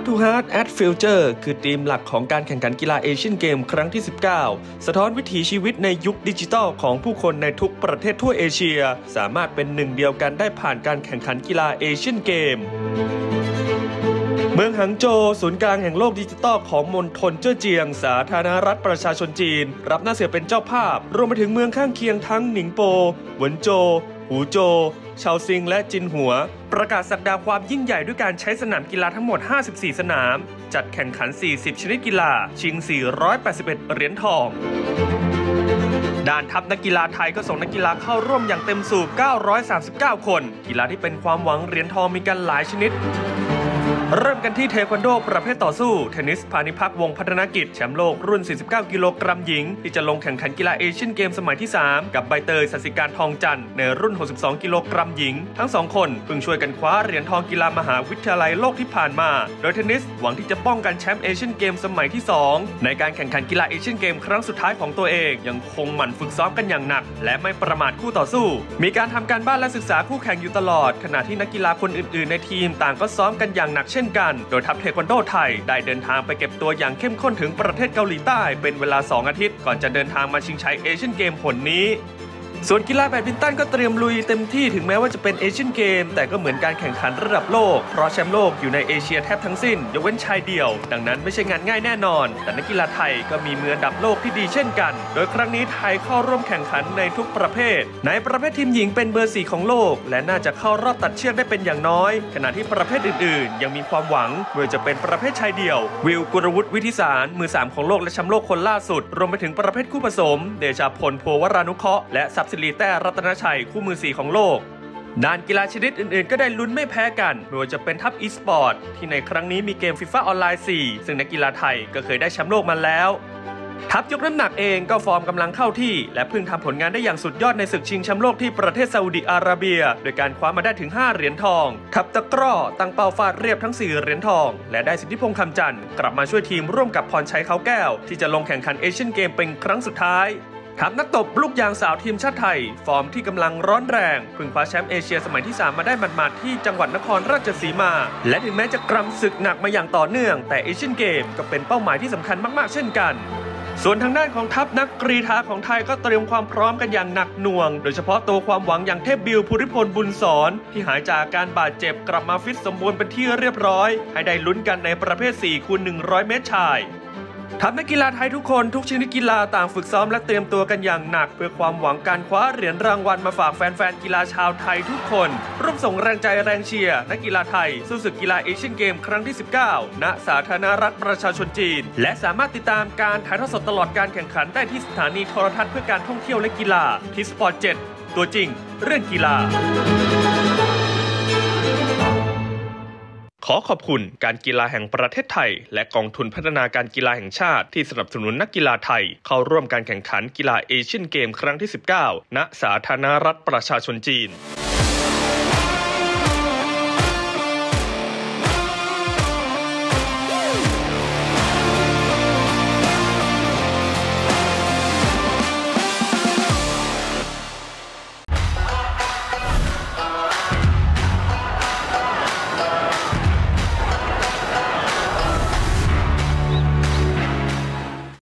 Hard to Hard at Future คือธีมหลักของการแข่งขันกีฬาเอเชียนเกมครั้งที่ 19 สะท้อนวิถีชีวิตในยุคดิจิทัลของผู้คนในทุกประเทศทั่วเอเชีย สามารถเป็นหนึ่งเดียวกันได้ผ่านการแข่งขันกีฬาเอเชียนเกม เมืองหังโจวศูนย์กลางแห่งโลกดิจิตอลของมณฑลเจ้อเจียง สาธารณรัฐประชาชนจีน รับหน้าเสือเป็นเจ้าภาพ รวมไปถึงเมืองข้างเคียงทั้งหนิงโปหวนโจวหูโจว ชาวซิงและจินหัว ประกาศสักดาความยิ่งใหญ่ด้วยการใช้สนามกีฬาทั้งหมด 54 สนาม จัดแข่งขัน 40 ชนิดกีฬา ชิง 481 เหรียญทองด้านทัพนักกีฬาไทยก็ส่งนักกีฬาเข้าร่วมอย่างเต็มสูบ 939 คน กีฬาที่เป็นความหวังเหรียญทองมีกันหลายชนิด เริ่มกันที่เทควันโดประเภทต่อสู้เทนนิสพานิพักวงพัฒนกิจแชมป์โลกรุ่น 49 กิโลกรัมหญิง ที่จะลงแข่งขันกีฬาเอเชียนเกมสมัยที่ 3 กับใบเตยสัสิการทองจันทร์ในรุ่น 62 กิโลกรัมหญิง ทั้งสองคนเพิ่งช่วยกันคว้าเหรียญทองกีฬามหาวิทยาลัยโลกที่ผ่านมา โดยเทนนิสหวังที่จะป้องกันแชมป์เอเชียนเกมสมัยที่ 2 ในการแข่งขันกีฬาเอเชียนเกมครั้งสุดท้ายของตัวเองยังคงหมั่นฝึกซ้อมกันอย่างหนัก และไม่ประมาทคู่ต่อสู้ มีการทำการบ้านและศึกษาคู่แข่งอยู่ตลอด ขณะที่นักกีฬาคนอื่น ๆ ในทีมต่างก็ซ้อมกันอย่างหนักเช่นกัน โดยทัพเทควันโดไทยได้เดินทางไปเก็บตัวอย่างเข้มข้นถึงประเทศเกาหลีใต้เป็นเวลา 2 อาทิตย์ ก่อนจะเดินทางมาชิงชัยเอเชียนเกมหนนี้ ส่วนกีฬาแบดมินตันก็เตรียมลุยเต็มที่ถึงแม้ว่าจะเป็นเอเชียนเกม แต่ก็เหมือนการแข่งขันระดับโลก เพราะแชมป์โลกอยู่ในเอเชียแทบทั้งสิ้น ยกเว้นชายเดี่ยว ดังนั้นไม่ใช่งานง่ายแน่นอน แต่นักกีฬาไทยก็มีมืออันดับโลกที่ดีเช่นกัน โดยครั้งนี้ไทยเข้าร่วมแข่งขันในทุกประเภท ในประเภททีมหญิงเป็นเบอร์สี่ของโลก และน่าจะเข้ารอบตัดเชือกได้เป็นอย่างน้อย ขณะที่ประเภทอื่น ๆ ยังมีความหวังไม่ว่าจะเป็นประเภทชายเดี่ยว วิวกุลวุฒิวิทิตศานต์มือสามของโลกและแชมป์โลกคนล่าสุด รวมไปถึงประเภทคู่ผสม เดชาพล พัววรานุเคราะห์และทรัพย์สิรีแต้รัตนชัยคู่มือสี่ของโลกด้านกีฬาชนิดอื่นๆ ก็ได้ลุ้นไม่แพ้กันไม่ว่าจะเป็นทัพอีสปอร์ตที่ในครั้งนี้มีเกม FIFA Online 4 ซึ่งนักกีฬาไทยก็เคยได้แชมป์โลกมาแล้ว ทัพยกน้ำหนักเองก็ฟอร์มกำลังเข้าที่ และเพิ่งทำผลงานได้อย่างสุดยอดในศึกชิงแชมป์โลกที่ประเทศซาอุดิอาระเบีย โดยการคว้ามาได้ถึง 5 เหรียญทอง ทัพตะกร้อตั้งเป้าฟาดเรียบทั้ง 4 เหรียญทอง และได้สิทธิพงศ์คำจันทร์กลับมาช่วยทีมร่วมกับพรชัยเค้าแก้ว ที่จะลงแข่งขันเอเชียนเกมเป็นครั้งสุดท้าย ทัพนักตบลูกยางสาวทีมชาติไทย ฟอร์มที่กำลังร้อนแรงเพิ่งคว้าแชมป์เอเชียสมัยที่ 3 มาได้หมาดๆที่จังหวัดนครราชสีมา และถึงแม้จะกรำศึกหนักมาอย่างต่อเนื่อง แต่เอเชียนเกมก็เป็นเป้าหมายที่สำคัญมากๆ เช่นกันส่วนทางด้านของทัพนักกรีธาของไทยก็เตรียมความพร้อมกันอย่างหนักหน่วง โดยเฉพาะตัวความหวังอย่างเทพบิวภูริพลบุญสอนที่หายจากการบาดเจ็บกลับมาฟิตสมบูรณ์เป็นที่เรียบร้อย ให้ได้ลุ้นกันในประเภท 4 คูณ 100 เมตรชาย ทัพนักกีฬาไทยทุกคนทุกชนิดกีฬาต่างฝึกซ้อมและเตรียมตัวกันอย่างหนัก เพื่อความหวังการคว้าเหรียญรางวัลมาฝากแฟนๆ กีฬาชาวไทยทุกคน ร่วมส่งแรงใจแรงเชียร์นักกีฬาไทย สู้ศึกกีฬาเอเชียนเกมครั้งที่ 19 ณ สาธารณรัฐประชาชนจีน และสามารถติดตามการถ่ายทอดสดตลอดการแข่งขันได้ที่สถานีโทรทัศน์เพื่อการท่องเที่ยวและกีฬา T Sports 7ตัวจริง เรื่องกีฬา ขอขอบคุณการกีฬาแห่งประเทศไทย และกองทุนพัฒนาการกีฬาแห่งชาติที่สนับสนุนนักกีฬาไทย เข้าร่วมการแข่งขันกีฬาเอเชียนเกมครั้งที่ 19 ณ สาธารณรัฐประชาชนจีน